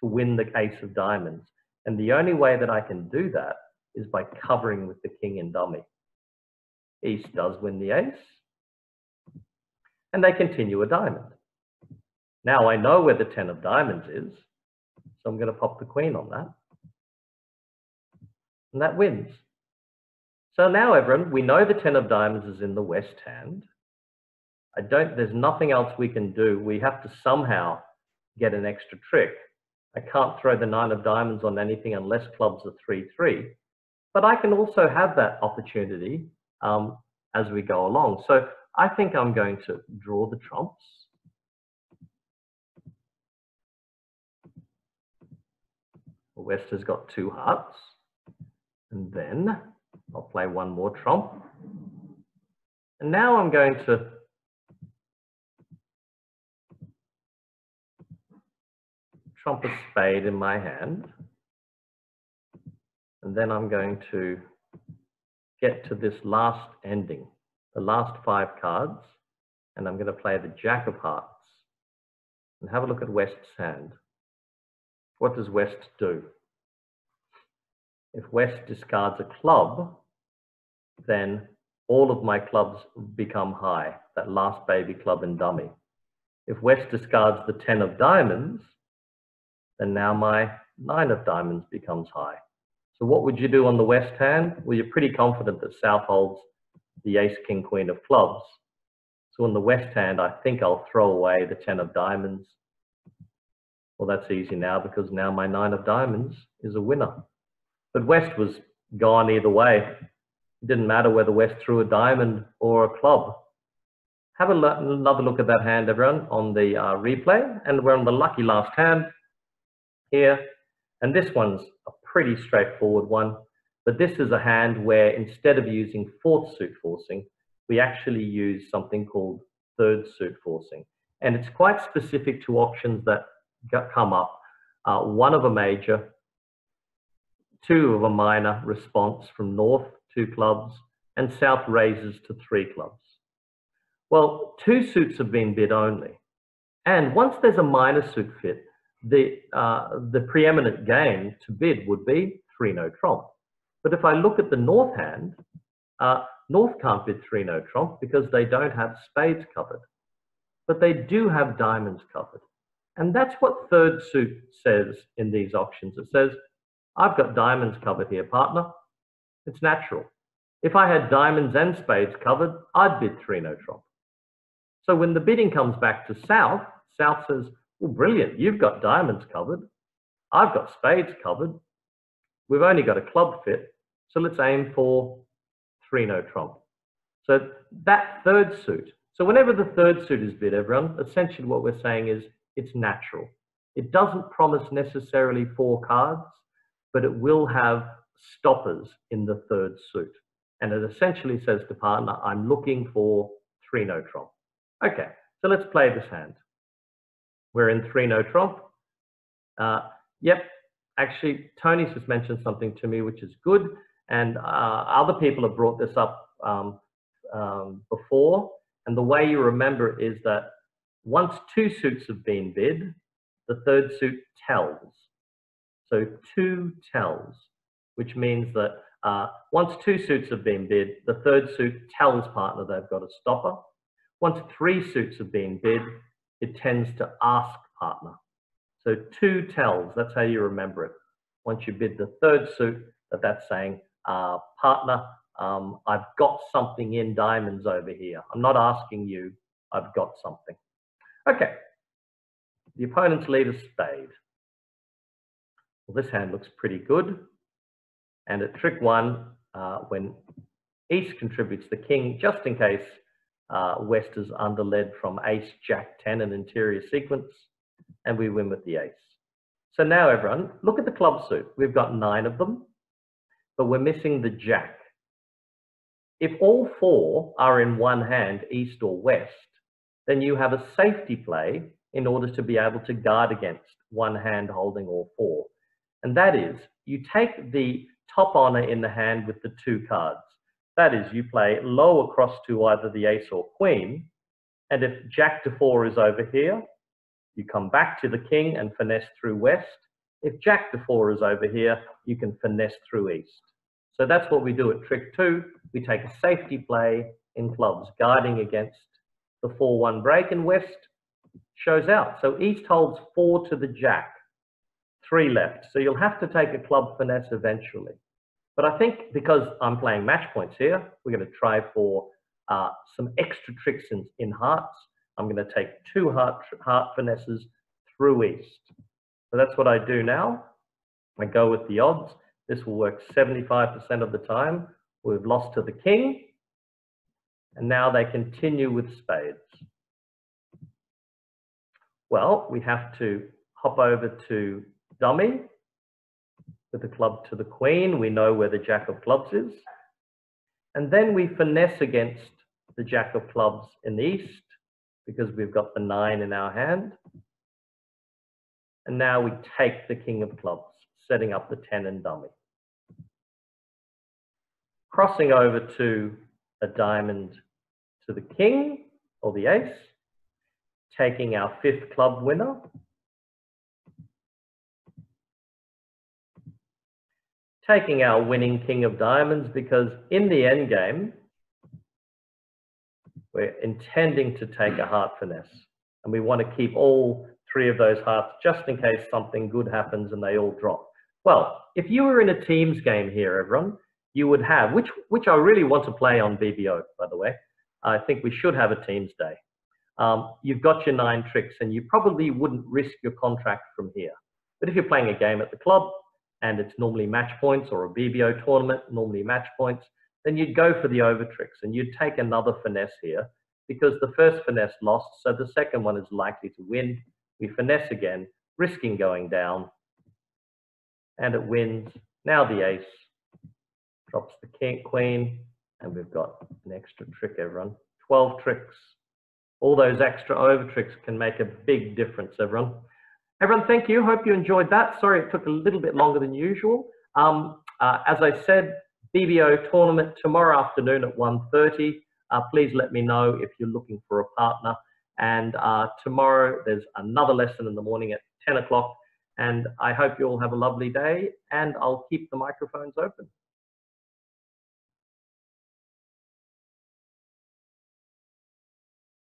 to win the ace of diamonds. And the only way that I can do that is by covering with the king and dummy. East does win the ace. And they continue a diamond. Now I know where the 10 of diamonds is. So I'm going to pop the queen on that. And that wins. So now everyone, we know the 10 of diamonds is in the west hand. I don't, there's nothing else we can do. We have to somehow get an extra trick. I can't throw the nine of diamonds on anything unless clubs are 3-3. But I can also have that opportunity um, as we go along. So I think I'm going to draw the trumps. West has got two hearts. And then I'll play one more trump. And now I'm going to trump a spade in my hand. And then I'm going to get to this last ending, the last five cards, and I'm going to play the Jack of Hearts. And have a look at West's hand. what does West do? If West discards a club, then all of my clubs become high, that last baby club and dummy. If West discards the 10 of diamonds, then now my nine of diamonds becomes high. So what would you do on the West hand? Well, you're pretty confident that South holds the ace, king, queen of clubs. So on the West hand, I think I'll throw away the 10 of diamonds. Well, that's easy now because now my nine of diamonds is a winner. But West was gone either way. It didn't matter whether West threw a diamond or a club. Have a another look at that hand, everyone, on the uh, replay. And we're on the lucky last hand here. And this one's a pretty straightforward one. But this is a hand where instead of using fourth suit forcing, we actually use something called third suit forcing. And it's quite specific to auctions that come up. Uh, one of a major, two of a minor response from north, two clubs, and south raises to three clubs. Well, two suits have been bid only. And once there's a minor suit fit, the, uh, the preeminent game to bid would be three no trump. But if I look at the north hand, uh, north can't bid three no trump because they don't have spades covered. But they do have diamonds covered. And that's what third suit says in these auctions. It says, I've got diamonds covered here, partner. It's natural. If I had diamonds and spades covered, I'd bid three no trump. So when the bidding comes back to South, South says, well, brilliant, you've got diamonds covered. I've got spades covered. We've only got a club fit. So let's aim for three no trump. So that third suit. So whenever the third suit is bid, everyone, essentially what we're saying is it's natural. It doesn't promise necessarily four cards, but it will have stoppers in the third suit. And it essentially says to partner, I'm looking for three no trump. Okay, so let's play this hand. We're in three no trump. Uh, yep, actually, Tony's just mentioned something to me, which is good. And uh, other people have brought this up um, um, before. And the way you remember is that once two suits have been bid, the third suit tells. So two tells, which means that uh, once two suits have been bid, the third suit tells partner they've got a stopper. Once three suits have been bid, it tends to ask partner. So two tells, that's how you remember it. Once you bid the third suit, that that's saying, uh, partner, um, I've got something in diamonds over here. I'm not asking you, I've got something. Okay, the opponent's lead a spade. Well, this hand looks pretty good. And at trick one, uh, when East contributes the king, just in case uh, West is underled from ace, jack, 10, an interior sequence, and we win with the ace. So now everyone, look at the club suit. We've got nine of them, but we're missing the jack. If all four are in one hand, east or west, then you have a safety play in order to be able to guard against one hand holding all four. And that is, you take the top honor in the hand with the two cards. That is, you play low across to either the ace or queen, and if jack to four is over here, you come back to the king and finesse through west. If jack to four is over here, you can finesse through east. So that's what we do at trick two. We take a safety play in clubs, guarding against the 4-1 break, and West shows out. So East holds four to the jack, three left. So you'll have to take a club finesse eventually. But I think because I'm playing match points here, we're going to try for uh, some extra tricks in, in hearts. I'm going to take two heart, heart finesses through East. So that's what I do now. I go with the odds. This will work 75% of the time. We've lost to the king. And now they continue with spades. Well, we have to hop over to dummy with the club to the queen. We know where the jack of clubs is. And then we finesse against the jack of clubs in the east because we've got the nine in our hand. And now we take the king of clubs, setting up the 10 and dummy. Crossing over to a diamond to the king or the ace, taking our fifth club winner. Taking our winning king of diamonds because in the end game, we're intending to take a heart finesse and we want to keep all three of those hearts just in case something good happens and they all drop. Well, if you were in a teams game here, everyone, you would have, which, which I really want to play on BBO, by the way. I think we should have a teams day. Um, you've got your nine tricks and you probably wouldn't risk your contract from here. But if you're playing a game at the club and it's normally match points or a BBO tournament, normally match points, then you'd go for the over tricks and you'd take another finesse here because the first finesse lost, so the second one is likely to win. We finesse again, risking going down, and it wins. Now the ace drops the king, queen, and we've got an extra trick, everyone. 12 tricks. All those extra over tricks can make a big difference, everyone. Everyone, thank you. Hope you enjoyed that. Sorry it took a little bit longer than usual. Um, uh, as I said, BBO tournament tomorrow afternoon at 1.30. Uh, please let me know if you're looking for a partner. And uh, tomorrow there's another lesson in the morning at 10 o'clock. And I hope you all have a lovely day and I'll keep the microphones open.